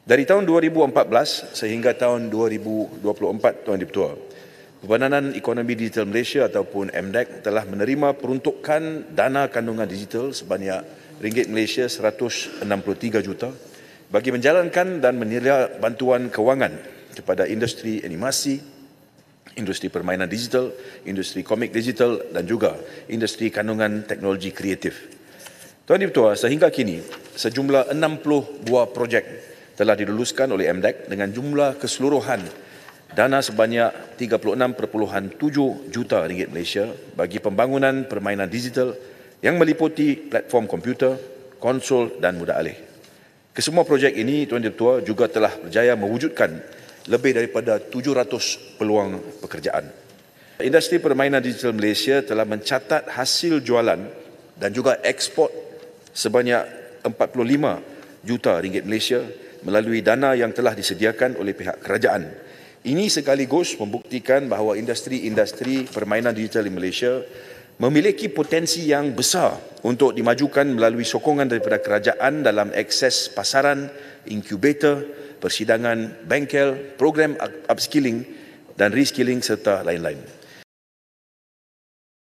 Dari tahun 2014 sehingga tahun 2024 Tuan Dipertua, Perbadanan Ekonomi Digital Malaysia ataupun MDEC telah menerima peruntukan dana kandungan digital sebanyak ringgit Malaysia 163 juta bagi menjalankan dan menyediakan bantuan kewangan kepada industri animasi, industri permainan digital, industri komik digital dan juga industri kandungan teknologi kreatif. Tuan Dipertua, sehingga kini sejumlah 60 buah projek telah diluluskan oleh MDEC dengan jumlah keseluruhan dana sebanyak 36.7 juta ringgit Malaysia bagi pembangunan permainan digital yang meliputi platform komputer, konsol dan mudah alih. Kesemua projek ini Tuan Ketua juga telah berjaya mewujudkan lebih daripada 700 peluang pekerjaan. Industri permainan digital Malaysia telah mencatat hasil jualan dan juga ekspor sebanyak 45 juta ringgit Malaysia melalui dana yang telah disediakan oleh pihak kerajaan ini sekaligus membuktikan bahawa industri-industri permainan digital di Malaysia memiliki potensi yang besar untuk dimajukan melalui sokongan daripada kerajaan dalam akses pasaran, inkubator, persidangan, bengkel, program upskilling dan reskilling serta lain-lain.